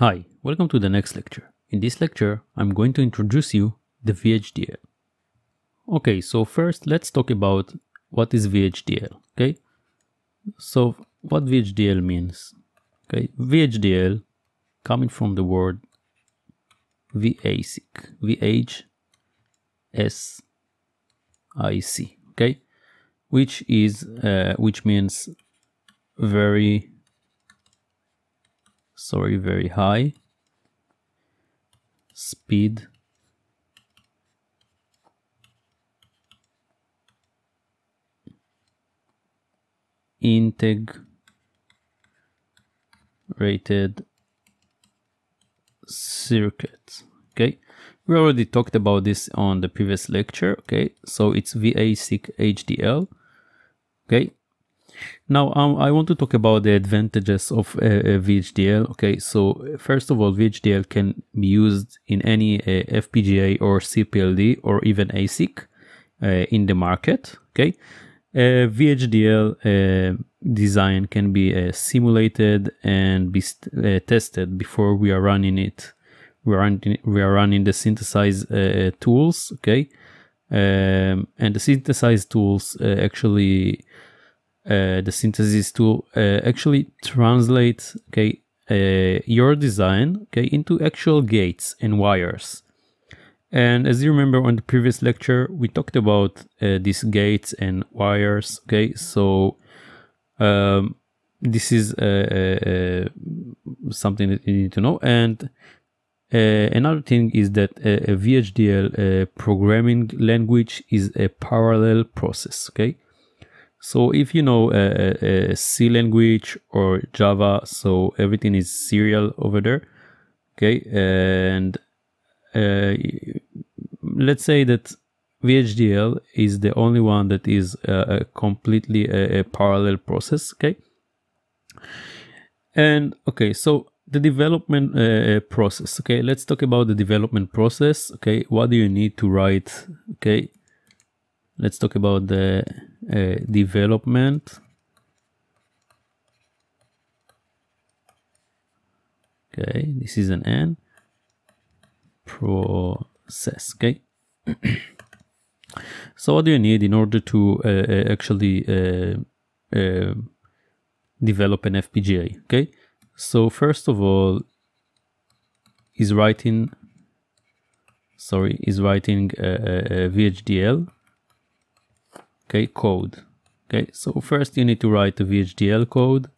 Hi, welcome to the next lecture. In this lecture, I'm going to introduce you the VHDL. Okay, so first let's talk about what is VHDL, okay? So what VHDL means, okay? VHDL coming from the word VHSIC, V-H-S-I-C, okay? Which is, uh, which means very sorry very high. Speed. Integrated circuit. Okay. We already talked about this on the previous lecture. Okay. So it's VHSIC HDL okay now, um, I want to talk about the advantages of uh, uh VHDL. Okay, so first of all, VHDL can be used in any uh, FPGA or CPLD or even ASIC uh, in the market. Okay, uh, VHDL uh, design can be simulated and be tested before we are running it. We are running, we are running the synthesize tools. Okay, um, and the synthesize tools actually uh, the synthesis tool uh, actually translates okay uh, your design okay into actual gates and wires. And as you remember on the previous lecture we talked about uh, these gates and wires okay? So um, this is uh, something that you need to know. And another thing is that a VHDL programming language is a parallel process okay so if you know a, a, a C language or Java, so everything is serial over there. Okay, and uh, let's say that VHDL is the only one that is a, a completely a, a, parallel process. Okay, and okay, so the development uh, uh, process. Okay, let's talk about the development process. Okay, what do you need to write? Okay, let's talk about the uh, development. Okay this is an n process okay? So what do you need in order to uh, uh actually uh, uh, develop an FPGA okay? So first of all is writing sorry is writing a VHDL okay code. Okay so first you need to write the VHDL code.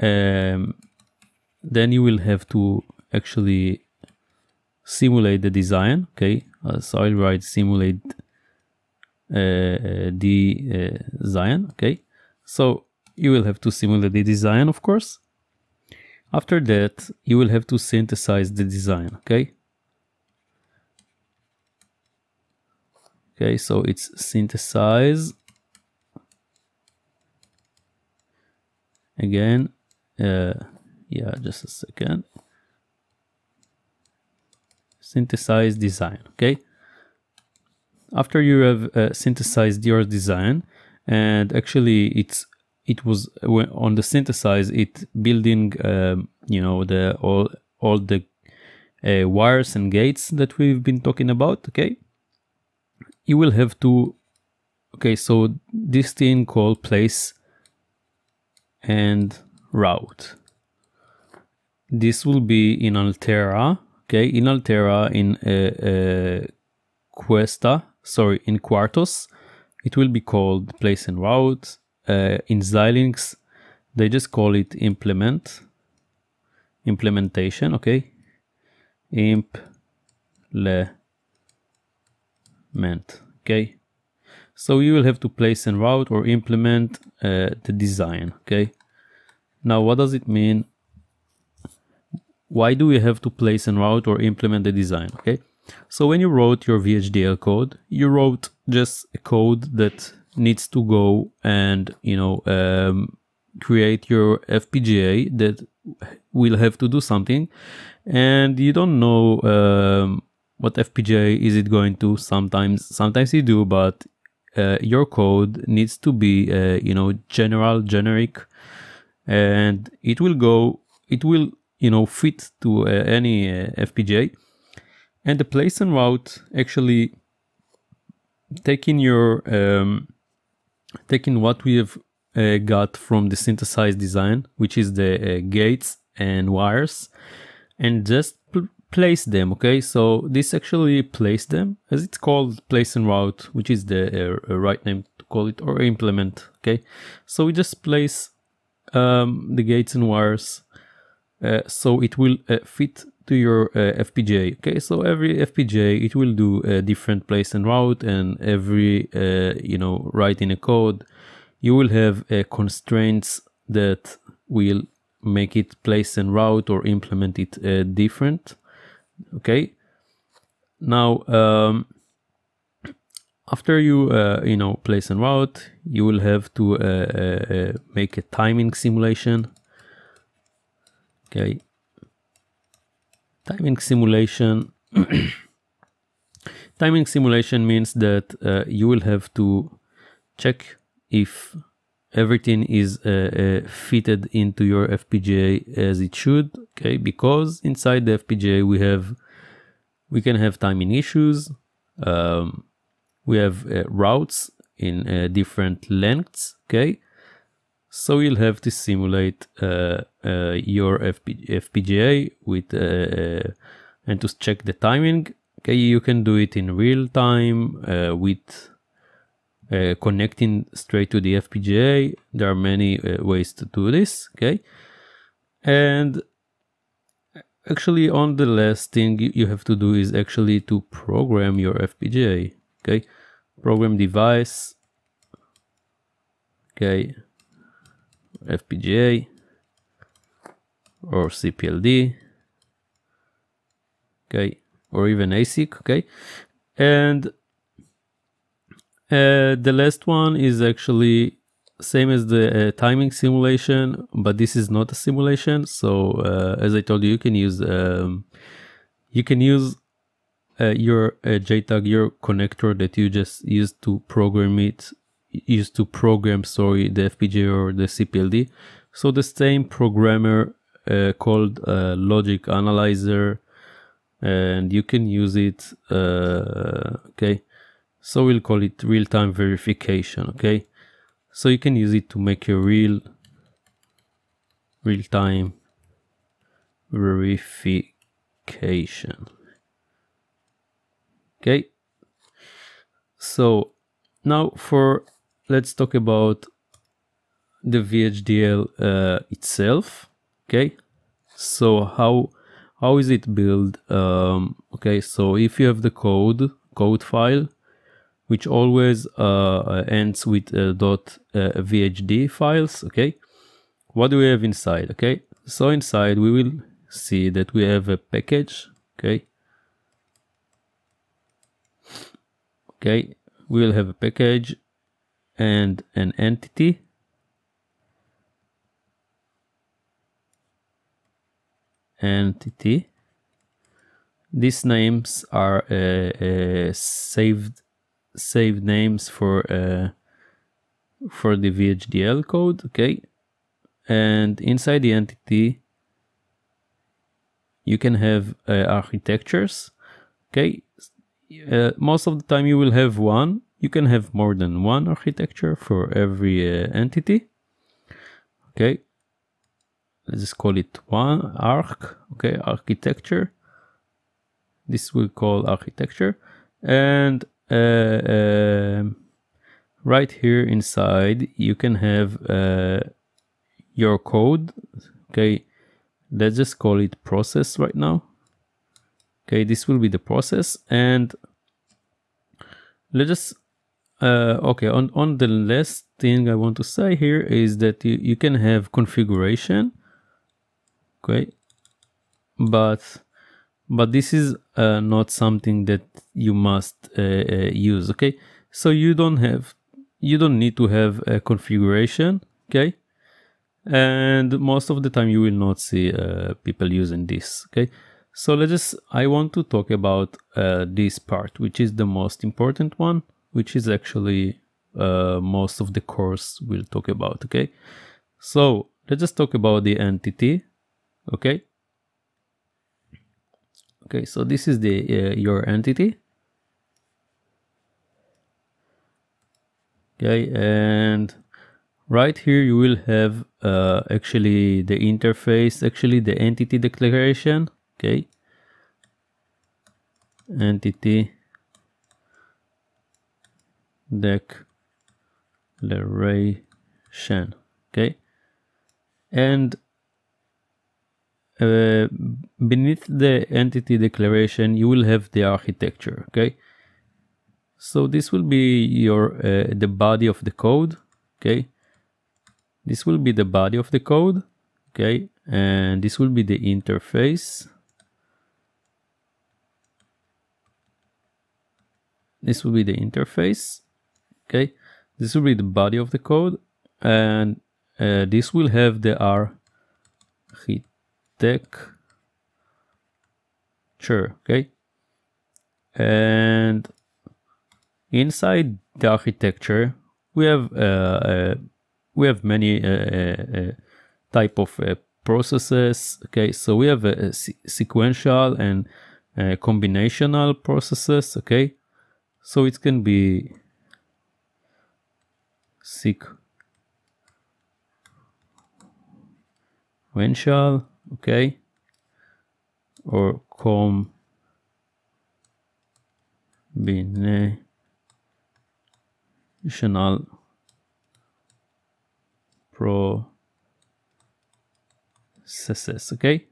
Um, then you will have to actually simulate the design. Okay uh, so I'll write simulate uh, the uh, design. Okay so you will have to simulate the design of course. After that you will have to synthesize the design. Okay okay so it's synthesize. Again uh, yeah just a second. Synthesize design okay? After you have uh, synthesized your design and actually it's it was on the synthesize it building um, you know the all all the uh, wires and gates that we've been talking about okay you will have to okay so this thing called place and route. This will be in altera okay? In altera in uh, uh, Questa sorry in quartus it will be called place and route. Uh, in xilinx they just call it implement implementation okay? Imp le meant okay? So you will have to place and route or implement uh, the design okay? Now what does it mean? Why do we have to place and route or implement the design okay? So when you wrote your VHDL code you wrote just a code that needs to go and you know um, create your FPGA that will have to do something. And you don't know um, what FPGA is it going to? Sometimes, sometimes you do, but uh, your code needs to be, uh, you know, general, generic, and it will go. It will you know fit to uh, any uh, FPGA and the place and route actually taking your um, taking what we have uh, got from the synthesized design which is the uh, gates and wires and just place them okay so this actually place them as it's called place and route which is the uh, right name to call it or implement okay so we just place um, the gates and wires uh, so it will uh, fit to your uh, FPGA. Okay, so every FPGA it will do a different place and route, and every uh, you know writing a code, you will have uh, constraints that will make it place and route or implement it uh, different. Okay, now um, after you uh, you know place and route, you will have to uh, make a timing simulation. Okay? Timing simulation timing simulation means that uh, you will have to check if everything is uh, uh, fitted into your FPGA as it should okay because inside the FPGA we have we can have timing issues um, we have uh, routes in uh, different lengths okay so you'll have to simulate uh, uh, your FP FPGA with and to check the timing. Okay, you can do it in real time with uh, connecting straight to the FPGA. There are many ways to do this. Okay, and actually on the last thing you have to do is actually to program your FPGA. Okay, program device. Okay, FPGA or CPLD, okay, or even ASIC, okay, and uh, the last one is actually same as the uh, timing simulation, but this is not a simulation. So uh, as I told you, you can use um, you can use uh, your uh, JTAG, your connector that you just used to program it used to program sorry the FPGA or the CPLD. So the same programmer uh, called uh, logic analyzer and you can use it okay so we'll call it real-time verification okay so you can use it to make a real real-time verification okay so now for let's talk about the VHDL uh, itself. Okay, so how how is it built? Um, okay, so if you have the code code file, which always uh, ends with uh, dot uh, VHD files. Okay, what do we have inside? Okay, so inside we will see that we have a package. Okay. Okay, we will have a package and an entity entity these names are uh, uh, saved saved names for uh, for the VHDL code okay and inside the entity you can have uh, architectures okay uh, most of the time you will have one you can have more than one architecture for every uh, entity. Okay, let's just call it one arc. Okay, architecture. This we call architecture, and uh, uh, right here inside you can have uh, your code. Okay, let's just call it process right now. Okay, this will be the process, and let's just uh, okay, on, on the last thing I want to say here is that you, you can have configuration, okay, but but this is uh, not something that you must uh, uh use, okay. So you don't have you don't need to have a configuration, okay, and most of the time you will not see uh, people using this, okay. So let's just I want to talk about uh, this part, which is the most important one which is actually uh, most of the course we'll talk about okay so let's just talk about the entity okay okay so this is the uh, your entity. Okay and right here you will have uh, actually the interface actually the entity declaration. Okay. Entity declaration. Okay. And uh, beneath the entity declaration you will have the architecture okay? So this will be your uh, the body of the code okay? This will be the body of the code okay? And this will be the interface. This will be the interface okay? This will be the body of the code and uh, this will have the architecture okay. And inside the architecture we have uh, uh, we have many uh, uh, uh type of uh, processes okay. So we have a, sequential and combinational processes okay. So it can be sequential okay. Or combinational processes okay?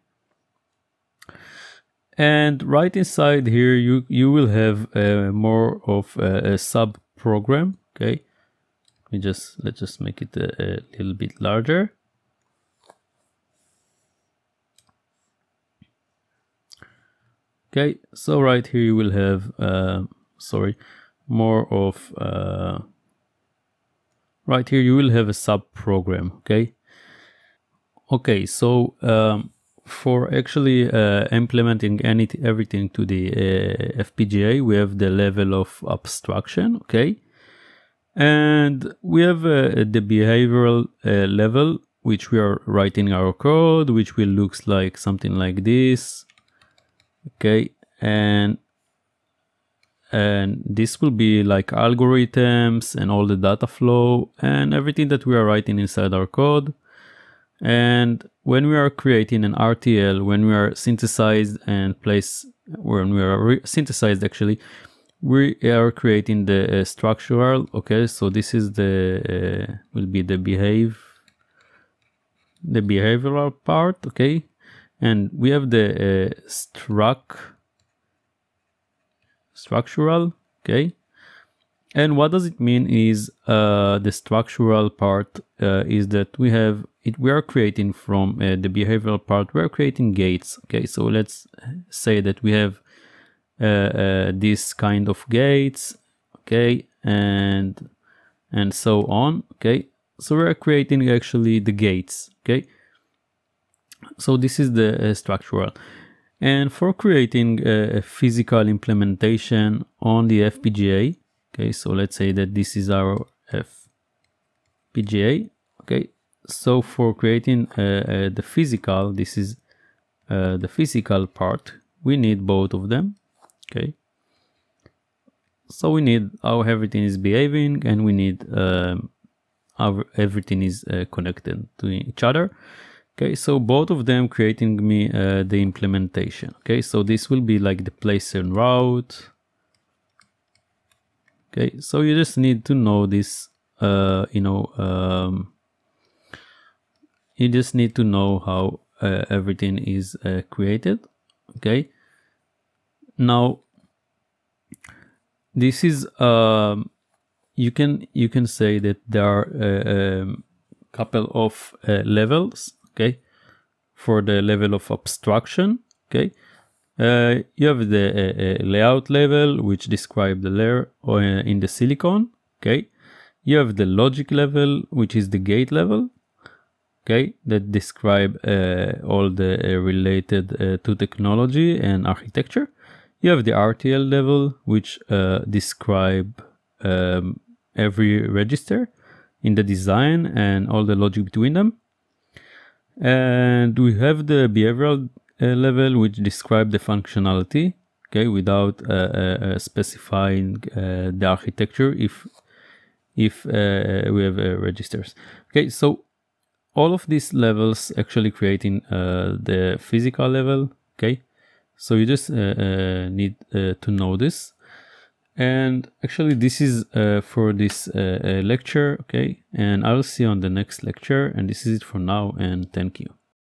And right inside here you you will have uh, more of a, a sub program okay? Let me just let's just make it a, a little bit larger okay so right here you will have uh, sorry more of uh, right here you will have a sub program okay? Okay so um, for actually uh, implementing any everything to the uh, FPGA we have the level of abstraction okay? And we have uh, the behavioral uh, level which we are writing our code which will looks like something like this okay and and this will be like algorithms and all the data flow and everything that we are writing inside our code. And when we are creating an RTL when we are synthesized and place when we are synthesized actually we are creating the uh, structural okay? So this is the uh, will be the behave the behavioral part okay and we have the uh, struct structural okay? And what does it mean is uh, the structural part uh, is that we have it we are creating from uh, the behavioral part we are creating gates okay? So let's say that we have uh, uh, this kind of gates okay? And and so on okay? So we're creating actually the gates okay so this is the uh, structural. And for creating a, a physical implementation on the FPGA okay so let's say that this is our FPGA okay. So for creating uh, uh, the physical this is uh, the physical part we need both of them okay. So we need how everything is behaving and we need um, how everything is uh, connected to each other okay so both of them creating me uh, the implementation. Okay so this will be like the place and route. Okay so you just need to know this uh, you know um, you just need to know how uh, everything is uh, created. Okay now this is um, you can you can say that there are a, a um, couple of uh, levels okay for the level of abstraction okay. Uh, you have the uh, uh layout level which describe the layer uh, in the silicon okay. You have the logic level which is the gate level okay that describe uh, all the related to technology and architecture. You have the RTL level which describe um, every register in the design and all the logic between them and we have the behavioral uh, level which describe the functionality okay without uh, uh, uh specifying uh, the architecture if if uh, we have registers. Okay so all of these levels actually creating the physical level okay? So you just need to know this and actually this is uh, for this uh, lecture okay? And i'll see you on the next lecture. And this is it for now and thank you